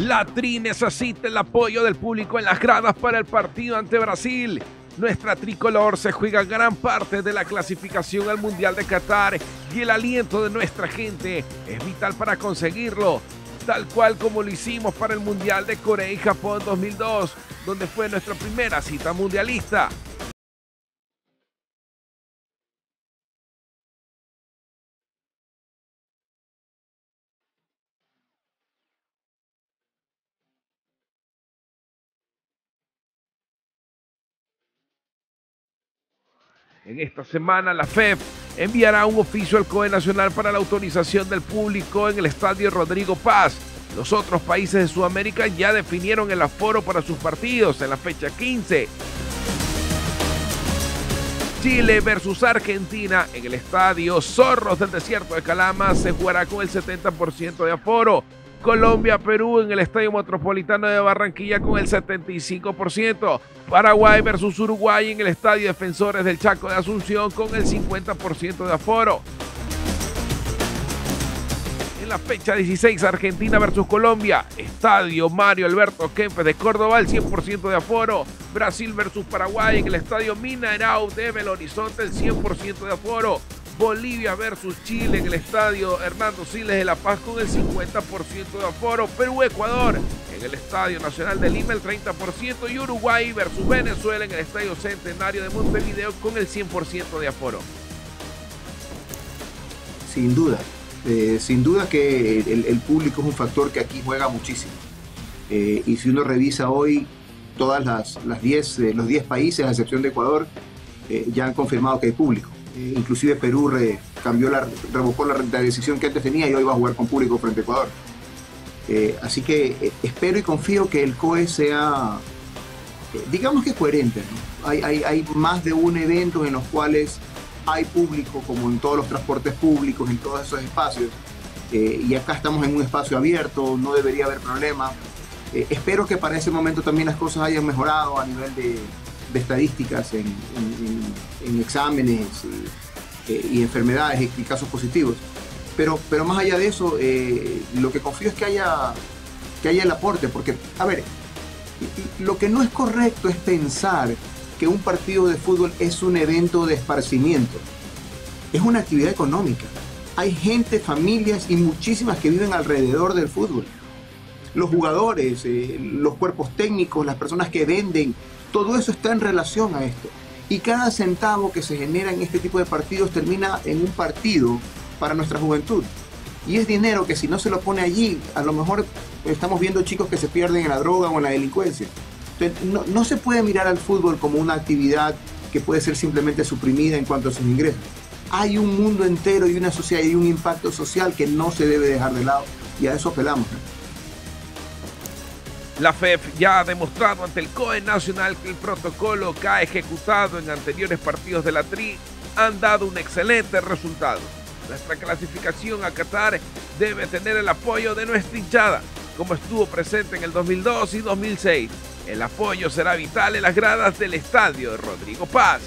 La Tri necesita el apoyo del público en las gradas para el partido ante Brasil. Nuestra tricolor se juega gran parte de la clasificación al Mundial de Qatar y el aliento de nuestra gente es vital para conseguirlo, tal cual como lo hicimos para el Mundial de Corea y Japón 2002, donde fue nuestra primera cita mundialista. En esta semana la FEF enviará un oficio al COE Nacional para la autorización del público en el Estadio Rodrigo Paz. Los otros países de Sudamérica ya definieron el aforo para sus partidos en la fecha 15. Chile versus Argentina en el estadio Zorros del Desierto de Calama se jugará con el 70% de aforo. Colombia-Perú en el Estadio Metropolitano de Barranquilla con el 75%. Paraguay versus Uruguay en el Estadio Defensores del Chaco de Asunción con el 50% de aforo. En la fecha 16, Argentina versus Colombia, Estadio Mario Alberto Kempes de Córdoba, el 100% de aforo. Brasil versus Paraguay en el Estadio Mineirao de Belo Horizonte, el 100% de aforo. Bolivia versus Chile en el estadio Hernando Siles de La Paz con el 50% de aforo. Perú-Ecuador en el Estadio Nacional de Lima el 30% y Uruguay versus Venezuela en el Estadio Centenario de Montevideo con el 100% de aforo. Sin duda, eh, sin duda que el, público es un factor que aquí juega muchísimo. Eh, y si uno revisa hoy, todas las, diez, eh, los 10 países, a excepción de Ecuador, ya han confirmado que hay público. Eh, inclusive Perú cambió la, revocó la, decisión que antes tenía y hoy va a jugar con público frente a Ecuador. Eh, así que eh, espero y confío que el COE sea, digamos que coherente. Hay, hay, más de un evento en los cuales hay público, como en todos los transportes públicos, en todos esos espacios. y acá estamos en un espacio abierto, no debería haber problema. espero que para ese momento también las cosas hayan mejorado a nivel de, de estadísticas en, exámenes eh, y, enfermedades y, casos positivos. Pero, pero más allá de eso, eh, lo que confío es que haya, que haya el aporte, porque, a ver, lo que no es correcto es pensar que un partido de fútbol es un evento de esparcimiento. Es una actividad económica. Hay gente, familias y muchísimas que viven alrededor del fútbol. Los jugadores, eh, los cuerpos técnicos, las personas que venden, todo eso está en relación a esto. Y cada centavo que se genera en este tipo de partidos termina en un partido para nuestra juventud. Y es dinero que si no se lo pone allí, a lo mejor estamos viendo chicos que se pierden en la droga o en la delincuencia. no, no se puede mirar al fútbol como una actividad que puede ser simplemente suprimida en cuanto a sus ingresos. Hay un mundo entero y una sociedad y un impacto social que no se debe dejar de lado y a eso apelamos. La FEF ya ha demostrado ante el COE Nacional que el protocolo que ha ejecutado en anteriores partidos de la TRI han dado un excelente resultado. Nuestra clasificación a Qatar debe tener el apoyo de nuestra hinchada, como estuvo presente en el 2002 y 2006. El apoyo será vital en las gradas del estadio Rodrigo Paz.